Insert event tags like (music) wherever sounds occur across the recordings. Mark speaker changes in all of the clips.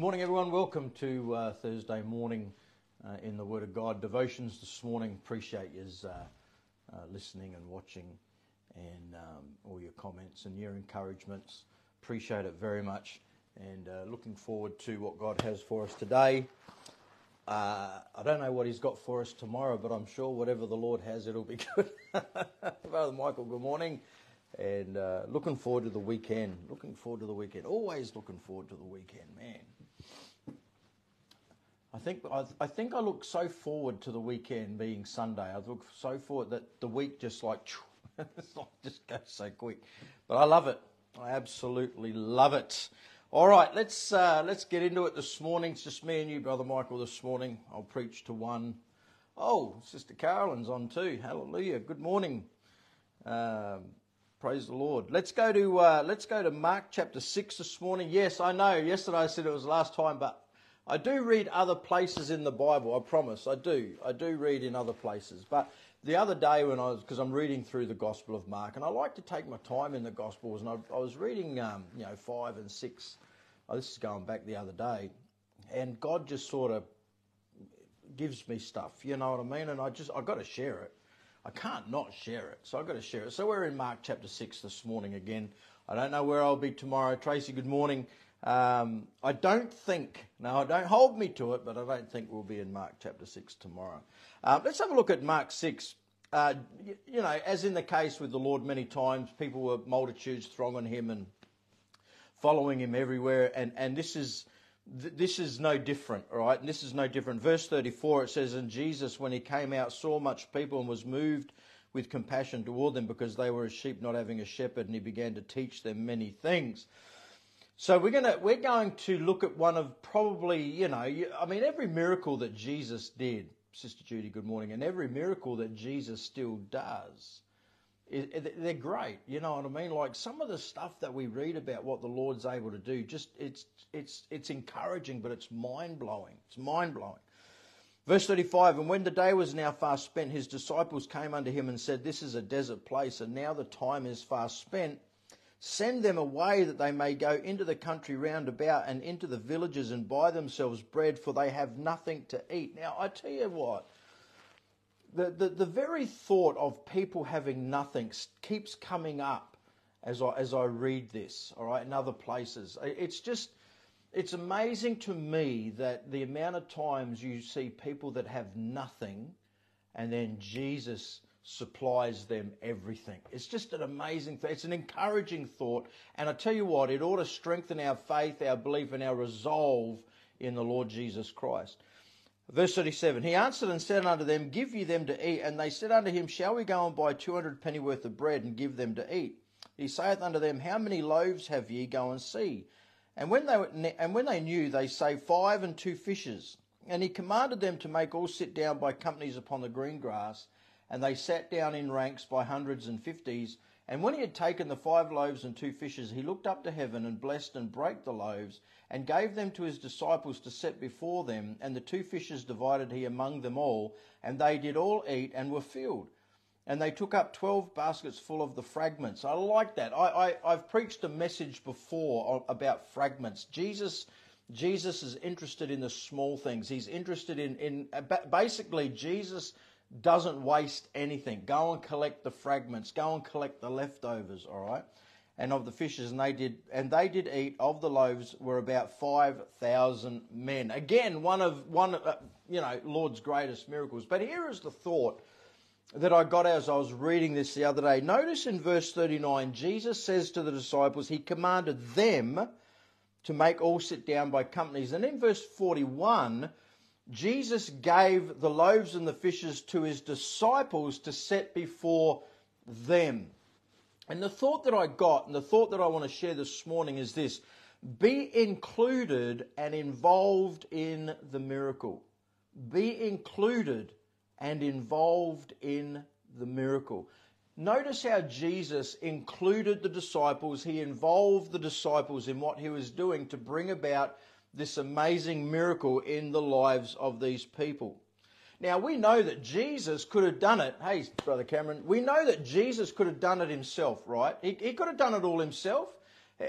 Speaker 1: Good morning, everyone. Welcome to uh, Thursday morning uh, in the Word of God devotions this morning. Appreciate you uh, uh, listening and watching and um, all your comments and your encouragements. Appreciate it very much and uh, looking forward to what God has for us today. Uh, I don't know what He's got for us tomorrow, but I'm sure whatever the Lord has, it'll be (laughs) good. Brother Michael, good morning. And looking forward to the weekend. Looking forward to the weekend. Always looking forward to the weekend, man. I think I, I think I look so forward to the weekend being Sunday. I look so forward that the week just (laughs) like just goes so quick. But I love it. I absolutely love it. All right, let's uh, let's get into it this morning. It's just me and you, brother Michael, this morning. I'll preach to one. Oh, Sister Carolyn's on too. Hallelujah. Good morning. Um, praise the Lord. Let's go to uh, let's go to Mark chapter six this morning. Yes, I know. Yesterday I said it was the last time, but I do read other places in the Bible. I promise. I do. I do read in other places, but the other day when I was, because I'm reading through the Gospel of Mark, and I like to take my time in the Gospels, and I, I was reading, um, you know, five and six. Oh, this is going back the other day, and God just sort of gives me stuff, you know what I mean? And I just, I got to share it. I can't not share it, so I've got to share it. So we're in Mark chapter six this morning again. I don't know where I'll be tomorrow. Tracy, good morning. Um, I don't think, now I don't hold me to it, but I don't think we'll be in Mark chapter 6 tomorrow. Uh, let's have a look at Mark 6. Uh, you, you, know, as in the case with the Lord many times, people were multitudes thronging him and following him everywhere, and, and this is this is no different, all right? And this is no different. Verse 34, it says, And Jesus, when he came out, saw much people and was moved with compassion toward them because they were as sheep not having a shepherd, and he began to teach them many things. So we're gonna we're going to look at one of probably you know I mean every miracle that Jesus did, Sister Judy, good morning, and every miracle that Jesus still does, they're great. You know what I mean? Like some of the stuff that we read about what the Lord's able to do, just it's it's it's encouraging, but it's mind blowing. It's mind blowing. Verse 35 And when the day was now fast spent, his disciples came unto him and said, This is a desert place, and now the time is fast spent Send them away that they may go into the country round about and into the villages and buy themselves bread, for they have nothing to eat. Now, I tell you what, the, the, the very thought of people having nothing keeps coming up as I, as I read this, all right, in other places. It's just, it's amazing to me that the amount of times you see people that have nothing and then Jesus supplies them everything. It's just an amazing thing. It's an encouraging thought. And I tell you what, it ought to strengthen our faith, our belief, and our resolve in the Lord Jesus Christ. Verse 37 He answered and said unto them, Give ye them to eat. And they said unto him, Shall we go and buy two hundred pennyworth of bread and give them to eat? He saith unto them, How many loaves have ye? Go and see. And when they, and when they knew, they say, Five and two fishes. And he commanded them to make all sit down by companies upon the green grass and they sat down in ranks by hundreds and fifties. And when he had taken the five loaves and two fishes, he looked up to heaven and blessed and brake the loaves, and gave them to his disciples to set before them. And the two fishes divided he among them all, and they did all eat and were filled. And they took up twelve baskets full of the fragments. I like that. I, I, have preached a message before about fragments. Jesus, Jesus is interested in the small things. He's interested in, in uh, basically Jesus doesn't waste anything. Go and collect the fragments. Go and collect the leftovers. All right, and of the fishes, and they did, and they did eat of the loaves were about five thousand men. Again, one of one, uh, you know, Lord's greatest miracles. But here is the thought that I got as I was reading this the other day. Notice in verse 39, Jesus says to the disciples, He commanded them to make all sit down by companies. And in verse 41, Jesus gave the loaves and the fishes to his disciples to set before them. And the thought that I got, and the thought that I want to share this morning is this be included and involved in the miracle. Be included and involved in the miracle. Notice how Jesus included the disciples, he involved the disciples in what he was doing to bring about this amazing miracle in the lives of these people. Now, we know that Jesus could have done it. Hey, Brother Cameron, we know that Jesus could have done it himself, right? He, he could have done it all himself.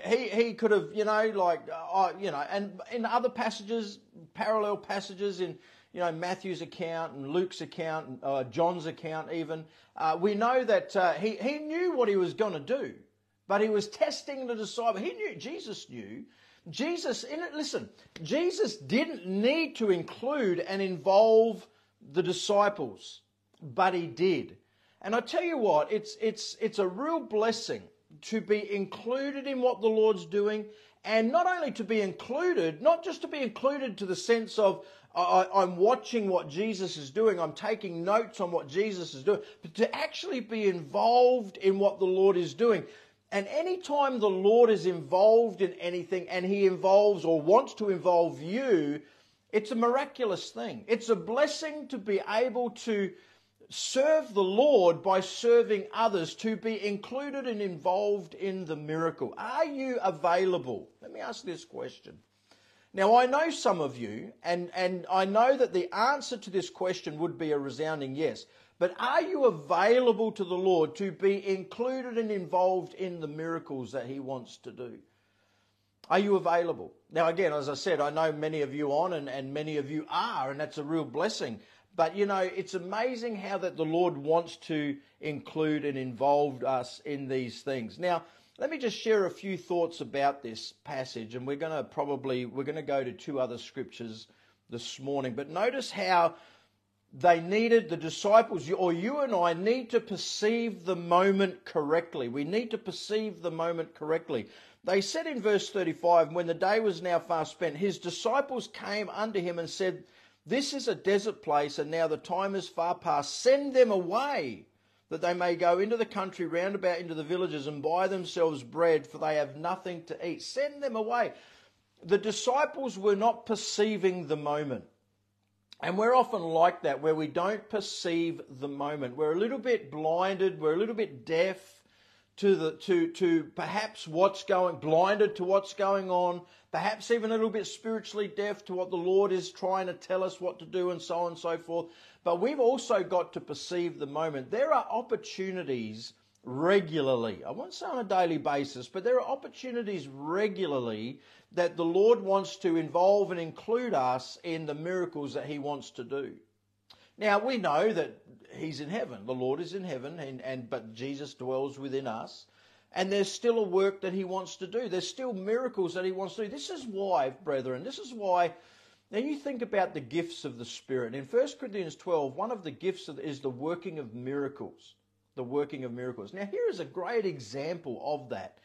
Speaker 1: He, he could have, you know, like, uh, you know, and in other passages, parallel passages in, you know, Matthew's account and Luke's account, and, uh, John's account even, uh, we know that uh, he, he knew what he was going to do, but he was testing the disciple. He knew, Jesus knew. Jesus, listen, Jesus didn't need to include and involve the disciples, but he did. And I tell you what, it's, it's, it's a real blessing to be included in what the Lord's doing, and not only to be included, not just to be included to the sense of I, am watching what Jesus is doing, I'm taking notes on what Jesus is doing, but to actually be involved in what the Lord is doing. And anytime the Lord is involved in anything and He involves or wants to involve you, it's a miraculous thing. It's a blessing to be able to serve the Lord by serving others, to be included and involved in the miracle. Are you available? Let me ask this question. Now, I know some of you, and, and I know that the answer to this question would be a resounding yes. But are you available to the Lord to be included and involved in the miracles that He wants to do? Are you available? Now, again, as I said, I know many of you on and, and many of you are, and that's a real blessing. But you know, it's amazing how that the Lord wants to include and involve us in these things. Now, let me just share a few thoughts about this passage, and we're going to probably we're going to go to two other scriptures this morning. But notice how they needed the disciples, or you and I need to perceive the moment correctly. We need to perceive the moment correctly. They said in verse 35, when the day was now far spent, his disciples came unto him and said, this is a desert place, and now the time is far past. Send them away, that they may go into the country round about into the villages and buy themselves bread, for they have nothing to eat. Send them away. The disciples were not perceiving the moment. And we're often like that, where we don't perceive the moment. We're a little bit blinded, we're a little bit deaf to the to to perhaps what's going blinded to what's going on perhaps even a little bit spiritually deaf to what the lord is trying to tell us what to do and so on and so forth but we've also got to perceive the moment there are opportunities regularly i won't say on a daily basis but there are opportunities regularly that the lord wants to involve and include us in the miracles that he wants to do now we know that he's in heaven. The Lord is in heaven, and, and but Jesus dwells within us. And there's still a work that he wants to do. There's still miracles that he wants to do. This is why, brethren, this is why. Now you think about the gifts of the Spirit. In 1 Corinthians 12, one of the gifts is the working of miracles. The working of miracles. Now here is a great example of that.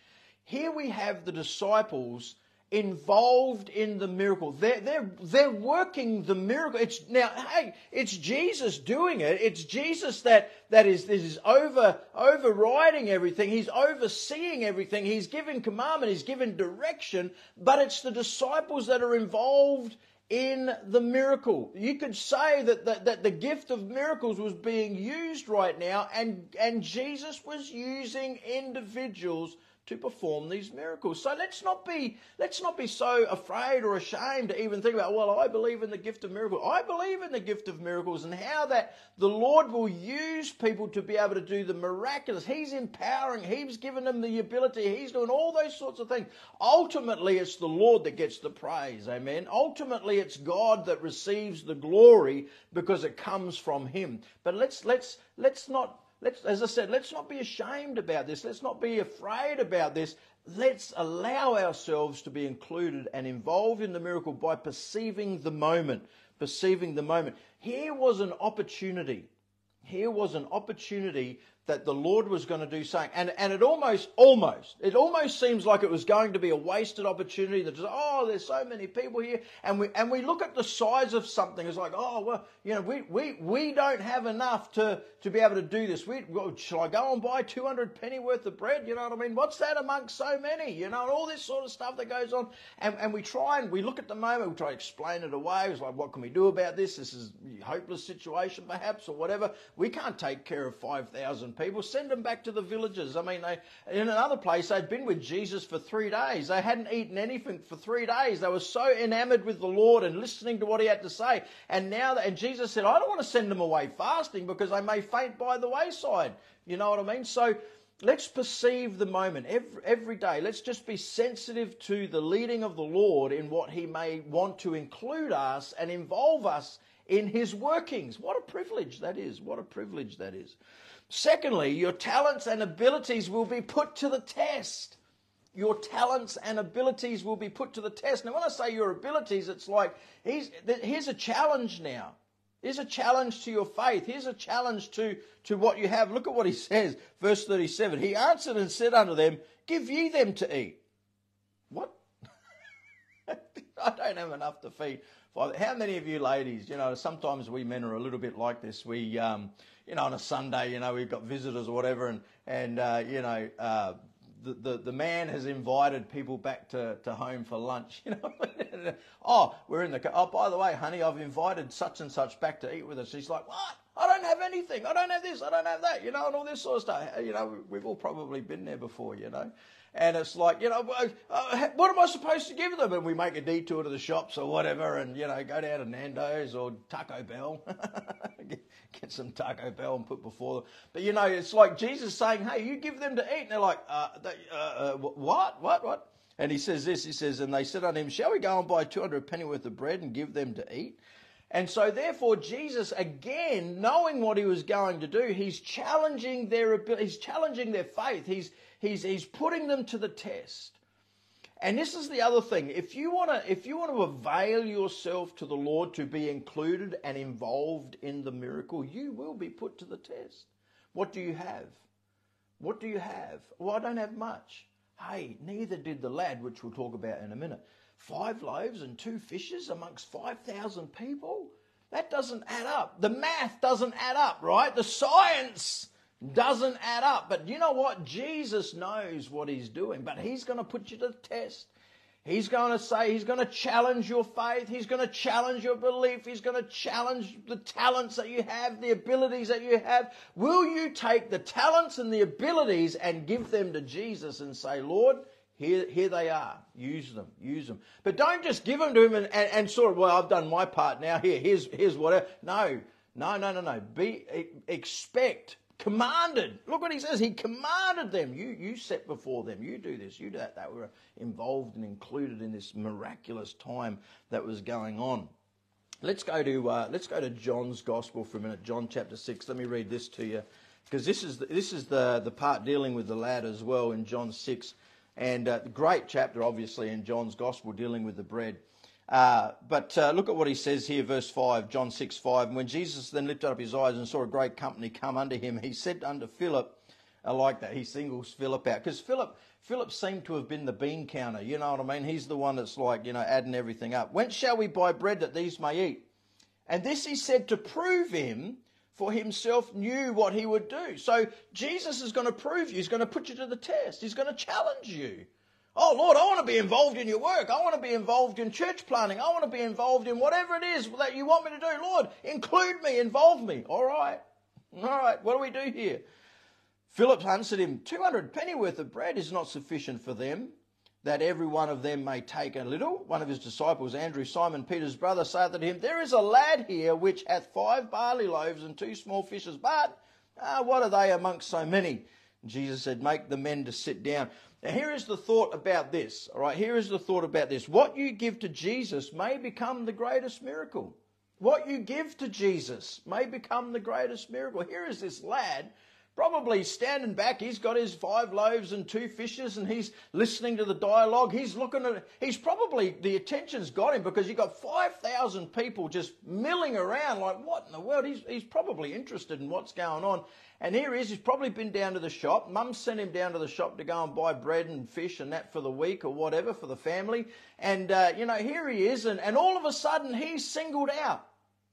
Speaker 1: Here we have the disciples involved in the miracle. They're, they're, they're working the miracle. It's now, hey, it's Jesus doing it. It's Jesus that, that is, that is over, overriding everything. He's overseeing everything. He's giving commandment. He's giving direction, but it's the disciples that are involved in the miracle. You could say that, that, that the gift of miracles was being used right now and, and Jesus was using individuals to perform these miracles. So let's not be let's not be so afraid or ashamed to even think about, well, I believe in the gift of miracles. I believe in the gift of miracles and how that the Lord will use people to be able to do the miraculous. He's empowering, He's given them the ability, He's doing all those sorts of things. Ultimately, it's the Lord that gets the praise. Amen. Ultimately, it's God that receives the glory because it comes from Him. But let's let's let's not let's, as I said, let's not be ashamed about this. Let's not be afraid about this. Let's allow ourselves to be included and involved in the miracle by perceiving the moment. Perceiving the moment. Here was an opportunity. Here was an opportunity that the Lord was going to do something. And, and it almost, almost, it almost seems like it was going to be a wasted opportunity that just, oh, there's so many people here. And we, and we look at the size of something. It's like, oh, well, you know, we, we, we don't have enough to, to be able to do this. We, well, shall I go and buy 200 penny worth of bread? You know what I mean? What's that amongst so many? You know, and all this sort of stuff that goes on. And, and we try and we look at the moment, we try to explain it away. It's like, what can we do about this? This is a hopeless situation perhaps or whatever. We can't take care of 5,000 people. Send them back to the villages. I mean, they, in another place, they'd been with Jesus for three days. They hadn't eaten anything for three days. They were so enamored with the Lord and listening to what he had to say. And now, and Jesus said, I don't want to send them away fasting because they may faint by the wayside. You know what I mean? So, let's perceive the moment every, every day. Let's just be sensitive to the leading of the Lord in what He may want to include us and involve us in His workings. What a privilege that is. What a privilege that is. Secondly, your talents and abilities will be put to the test. Your talents and abilities will be put to the test. Now, when I say your abilities, it's like here's a challenge now. Here's a challenge to your faith. Here's a challenge to, to what you have. Look at what he (laughs) says, verse 37. He answered and said unto them, Give ye them to eat. What? (laughs) (laughs) I don't have enough to feed. How many of you ladies, you know, sometimes we men are a little bit like this. We, um, you know, on a Sunday, you know, we've got visitors or whatever, and, and uh, you know, uh, the, the, the man has invited people back to, to home for lunch. (laughs) You know, (laughs) oh, we're in the car. Oh, by the way, honey, I've invited such and such back to eat with us. She's like, what? I don't have anything. I don't have this. I don't have that. You know, and all this sort of stuff. You know, we've all probably been there before. You know, and it's like, you know, uh, what am I supposed to give them? And we make a detour to the shops or whatever, and you know, go down to Nando's or Taco Bell, (laughs) get, get, some Taco Bell and put before them. But you know, it's like Jesus saying, "Hey, you give them to eat," and they're like, uh, they, uh, uh "What? What? What?" And he says this. He says, "And they said unto him, Shall we go and buy two hundred penny worth of bread and give them to eat?" And so, therefore, Jesus, again, knowing what he was going to do, he's challenging their he's challenging their faith. He's he's he's putting them to the test. And this is the other thing. If you want to if you want to avail yourself to the Lord to be included and involved in the miracle, you will be put to the test. What do you have? What do you have? Well, I don't have much. Hey, neither did the lad, which we'll talk about in a minute. Five loaves and two fishes amongst 5,000 people? That doesn't add up. The math doesn't add up, right? The science doesn't add up. But you know what? Jesus knows what he's doing, but he's going to put you to the test. He's going to say, he's going to challenge your faith. He's going to challenge your belief. He's going to challenge the talents that you have, the abilities that you have. Will you take the talents and the abilities and give them to Jesus and say, Lord, here, here they are. Use them. Use them. But don't just give them to him and, and, and sort of, well, I've done my part now. Here, here's, here's whatever. No, no, no, no, no. Be, expect, commanded. Look what he says. He commanded them. You, you set before them. You do this. You do that. They were involved and included in this miraculous time that was going on. Let's go to, uh, let's go to John's gospel for a minute. John chapter 6. Let me read this to you. Because this is, the, this is the, the part dealing with the lad as well in John 6 and uh, great chapter, obviously, in John's Gospel dealing with the bread. Uh, but uh, look at what he says here, verse 5, John 6 5. And when Jesus then lifted up his eyes and saw a great company come unto him, he said unto Philip, I like that, he singles Philip out. Because Philip, Philip seemed to have been the bean counter, you know what I mean? He's the one that's like, you know, adding everything up. Whence shall we buy bread that these may eat? And this he said to prove him for himself knew what he would do. So Jesus is going to prove you. He's going to put you to the test. He's going to challenge you. Oh Lord, I want to be involved in your work. I want to be involved in church planning. I want to be involved in whatever it is that you want me to do. Lord, include me, involve me. All right. All right. What do we do here? Philip answered him, 200 penny worth of bread is not sufficient for them that every one of them may take a little. One of his disciples, Andrew, Simon Peter's brother, saith unto him, There is a lad here which hath five barley loaves and two small fishes, but ah, what are they amongst so many? Jesus said, Make the men to sit down. Now, here is the thought about this. All right, here is the thought about this. What you give to Jesus may become the greatest miracle. What you give to Jesus may become the greatest miracle. Here is this lad Probably standing back, he's got his five loaves and two fishes and he's listening to the dialogue. He's looking at He's probably, the attention's got him because you've got 5,000 people just milling around like, what in the world? He's, he's probably interested in what's going on. And here he is, he's probably been down to the shop. Mum sent him down to the shop to go and buy bread and fish and that for the week or whatever for the family. And, uh, you know, here he is and, and all of a sudden he's singled out.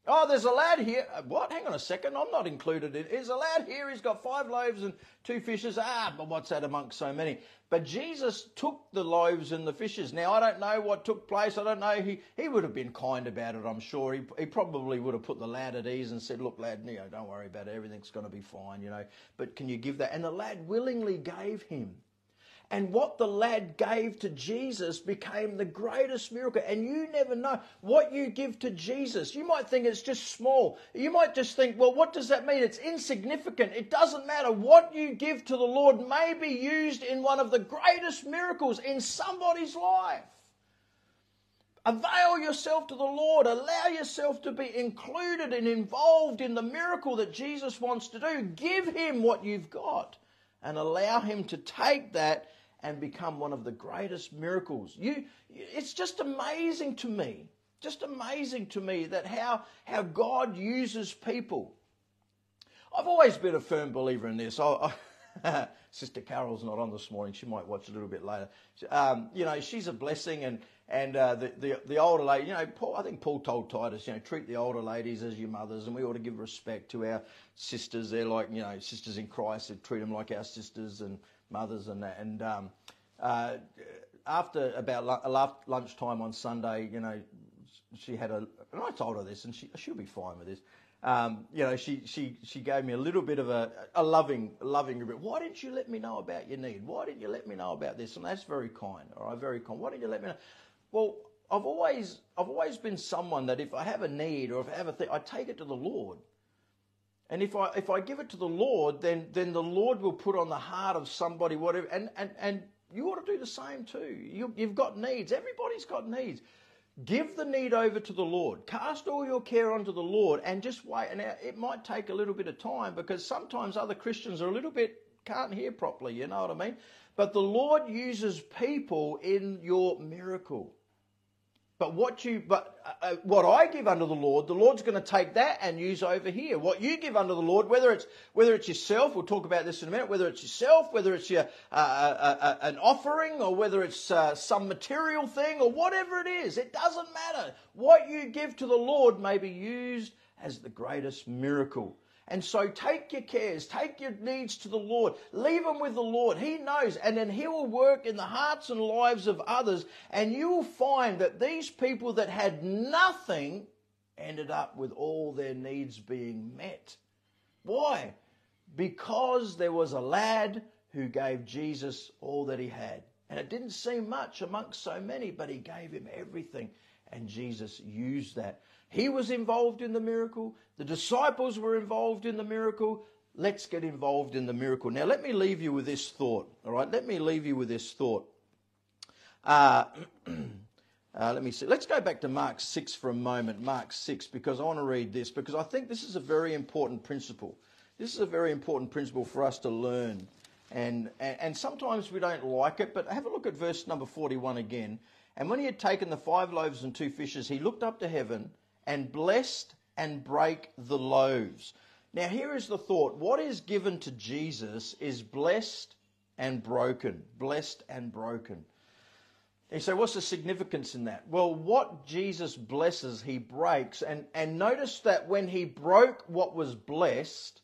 Speaker 1: Oh, there's a lad here. Uh, what? Hang on a second. I'm not included in. There's a lad here. He's got five loaves and two fishes. Ah, but what's that amongst so many? But Jesus took the loaves and the fishes. Now, I don't know what took place. I don't know. He, he would have been kind about it, I'm sure. He, he probably would have put the lad at ease and said, look, lad, you know, don't worry about it. Everything's going to be fine, you know. But can you give that? And the lad willingly gave him. And what the lad gave to Jesus became the greatest miracle. And you never know what you give to Jesus. You might think it's just small. You might just think, well, what does that mean? It's insignificant. It doesn't matter. What you give to the Lord may be used in one of the greatest miracles in somebody's life. Avail yourself to the Lord. Allow yourself to be included and involved in the miracle that Jesus wants to do. Give Him what you've got and allow Him to take that and become one of the greatest miracles. You, it's just amazing to me, just amazing to me that how, how God uses people. I've always been a firm believer in this. I, I, (laughs) Sister Carol's not on this morning. She might watch a little bit later. Um, you know, she's a blessing, and and uh, the, the the older lady, you know, Paul, I think Paul told Titus, you know, treat the older ladies as your mothers, and we ought to give respect to our sisters. They're like, you know, sisters in Christ. And treat them like our sisters and mothers and that. And um, uh, after about lunchtime on Sunday, you know, she had a, and I told her this, and she she'll be fine with this um, you know, she, she, she gave me a little bit of a, a loving, loving bit. Why didn't you let me know about your need? Why didn't you let me know about this? And that's very kind, all right, very kind. Why didn't you let me know? Well, I've always, I've always been someone that if I have a need or if I have a thing, I take it to the Lord. And if I, if I give it to the Lord, then, then the Lord will put on the heart of somebody whatever. And, and, and you ought to do the same too. You, you've got needs. Everybody's got needs. Give the need over to the Lord. Cast all your care onto the Lord and just wait. And it might take a little bit of time because sometimes other Christians are a little bit, can't hear properly, you know what I mean? But the Lord uses people in your miracle. But what you, but uh, uh, what I give under the Lord, the Lord's going to take that and use over here. What you give under the Lord, whether it's whether it's yourself, we'll talk about this in a minute. Whether it's yourself, whether it's your uh, uh, uh an offering, or whether it's uh, some material thing, or whatever it is, it doesn't matter. What you give to the Lord may be used as the greatest miracle. And so take your cares, take your needs to the Lord, leave them with the Lord. He knows, and then He will work in the hearts and lives of others. And you will find that these people that had nothing ended up with all their needs being met. Why? Because there was a lad who gave Jesus all that he had. And it didn't seem much amongst so many, but he gave him everything. And Jesus used that. He was involved in the miracle. The disciples were involved in the miracle. Let's get involved in the miracle. Now, let me leave you with this thought. All right, let me leave you with this thought. Uh, (clears throat) uh, let me see. Let's go back to Mark 6 for a moment. Mark 6, because I want to read this, because I think this is a very important principle. This is a very important principle for us to learn. And, and, and sometimes we don't like it, but have a look at verse number 41 again. And when he had taken the five loaves and two fishes, he looked up to heaven and blessed and break the loaves. Now, here is the thought what is given to Jesus is blessed and broken. Blessed and broken. You say, what's the significance in that? Well, what Jesus blesses, he breaks. And, and notice that when he broke what was blessed,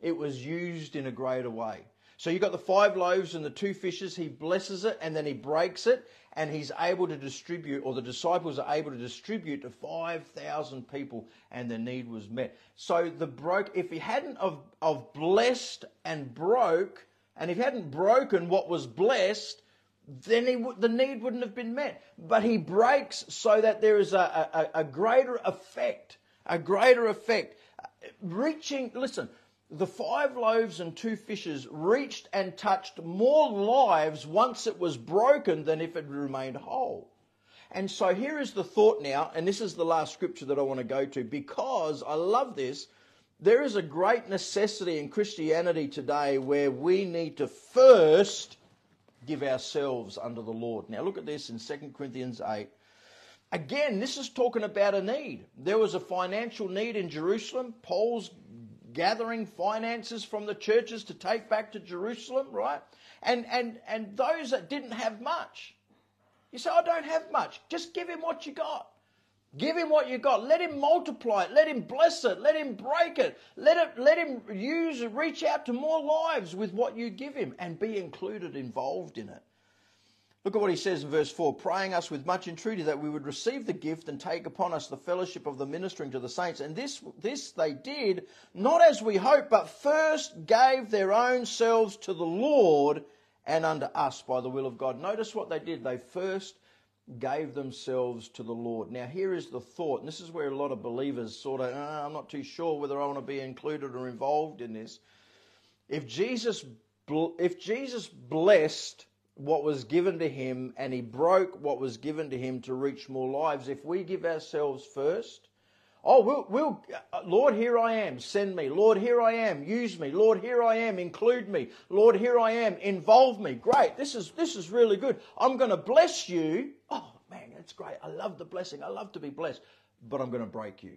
Speaker 1: it was used in a greater way. So you've got the five loaves and the two fishes. He blesses it and then he breaks it and he's able to distribute, or the disciples are able to distribute to 5,000 people, and the need was met. So the broke, if he hadn't of, of blessed and broke, and if he hadn't broken what was blessed, then he, the need wouldn't have been met. But he breaks so that there is a, a, a greater effect, a greater effect. Reaching, listen, the five loaves and two fishes reached and touched more lives once it was broken than if it remained whole. And so here is the thought now, and this is the last scripture that I want to go to because I love this. There is a great necessity in Christianity today where we need to first give ourselves under the Lord. Now look at this in 2 Corinthians 8. Again, this is talking about a need. There was a financial need in Jerusalem. Paul's gathering finances from the churches to take back to Jerusalem, right? And, and, and those that didn't have much. You say, I don't have much. Just give him what you got. Give him what you got. Let him multiply it. Let him bless it. Let him break it. Let it, let him use, reach out to more lives with what you give him and be included, involved in it. Look at what he says in verse 4 praying us with much entreaty that we would receive the gift and take upon us the fellowship of the ministering to the saints. And this, this they did, not as we hoped, but first gave their own selves to the Lord and unto us by the will of God. Notice what they did. They first gave themselves to the Lord. Now, here is the thought, and this is where a lot of believers sort of, oh, I'm not too sure whether I want to be included or involved in this. If Jesus, if Jesus blessed what was given to him and he broke what was given to him to reach more lives, if we give ourselves first, Oh, we'll, we'll, uh, Lord, here I am, send me. Lord, here I am, use me. Lord, here I am, include me. Lord, here I am, involve me. Great, this is, this is really good. I'm going to bless you. Oh, man, that's great. I love the blessing. I love to be blessed, but I'm going to break you.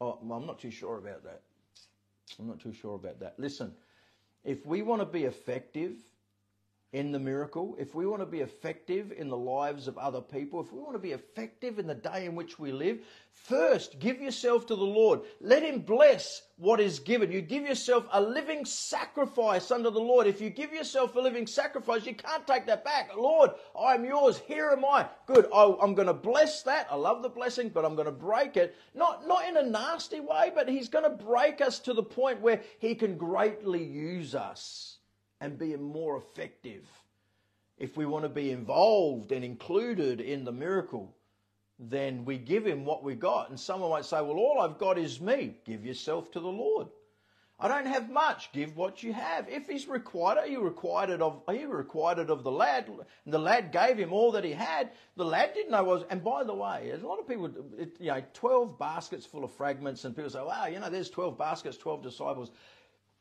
Speaker 1: Oh, I'm not too sure about that. I'm not too sure about that. Listen, if we want to be effective in the miracle, if we want to be effective in the lives of other people, if we want to be effective in the day in which we live, first give yourself to the Lord. Let Him bless what is given. You give yourself a living sacrifice under the Lord. If you give yourself a living sacrifice, you can't take that back. Lord, I'm yours. Here am I. Good. I'm going to bless that. I love the blessing, but I'm going to break it. Not, not in a nasty way, but He's going to break us to the point where He can greatly use us and be more effective. If we want to be involved and included in the miracle, then we give him what we got. And someone might say, Well, all I've got is me. Give yourself to the Lord. I don't have much. Give what you have. If he's required it, he required it of he required it of the lad. And the lad gave him all that he had. The lad didn't know was. And by the way, there's a lot of people, you know, twelve baskets full of fragments, and people say, "Wow, you know, there's twelve baskets, twelve disciples."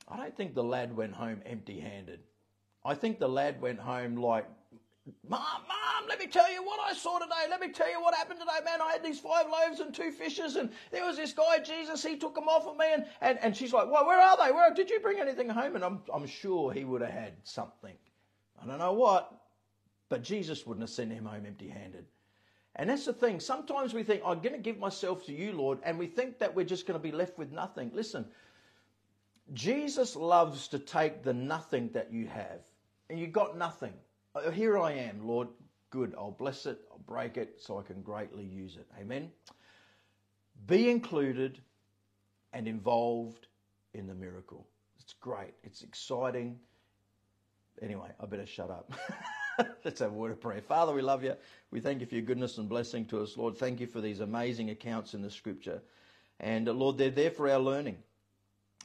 Speaker 1: I don't think the lad went home empty handed. I think the lad went home like, Mom, Mom, let me tell you what I saw today. Let me tell you what happened today, man. I had these five loaves and two fishes, and there was this guy, Jesus, he took them off of me. And, and, and she's like, Well, where are they? Where did you bring anything home? And I'm, I'm sure he would have had something. I don't know what, but Jesus wouldn't have sent him home empty handed. And that's the thing. Sometimes we think, I'm going to give myself to you, Lord, and we think that we're just going to be left with nothing. Listen, Jesus loves to take the nothing that you have, and you got nothing. Uh, here I am, Lord. Good. I'll bless it. I'll break it so I can greatly use it. Amen. Be included and involved in the miracle. It's great. It's exciting. Anyway, I better shut up. (laughs) Let's have a word of prayer. Father, we love you. We thank you for your goodness and blessing to us, Lord. Thank you for these amazing accounts in the scripture. And uh, Lord, they're there for our learning.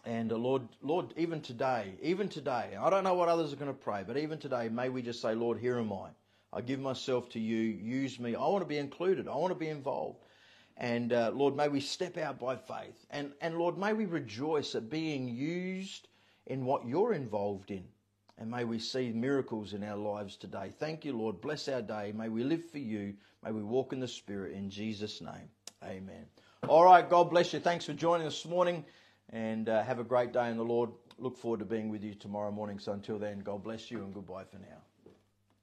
Speaker 1: And uh, Lord, Lord, even today, even today, I don't know what others are going to pray, but even today, may we just say, Lord, here am I. I give myself to you. Use me. I want to be included. I want to be involved. And uh, Lord, may we step out by faith. And, and Lord, may we rejoice at being used in what you're involved in. And may we see miracles in our lives today. Thank you, Lord. Bless our day. May we live for you. May we walk in the Spirit in Jesus' name. Amen. All right. God bless you. Thanks for joining us this morning and uh, have a great day in the Lord. Look forward to being with you tomorrow morning. So until then, God bless you and goodbye for now.